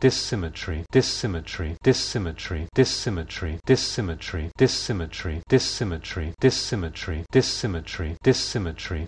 dissymmetry dissymmetry dissymmetry dissymmetry dissymmetry dissymmetry dissymmetry dissymmetry dissymmetry dissymmetry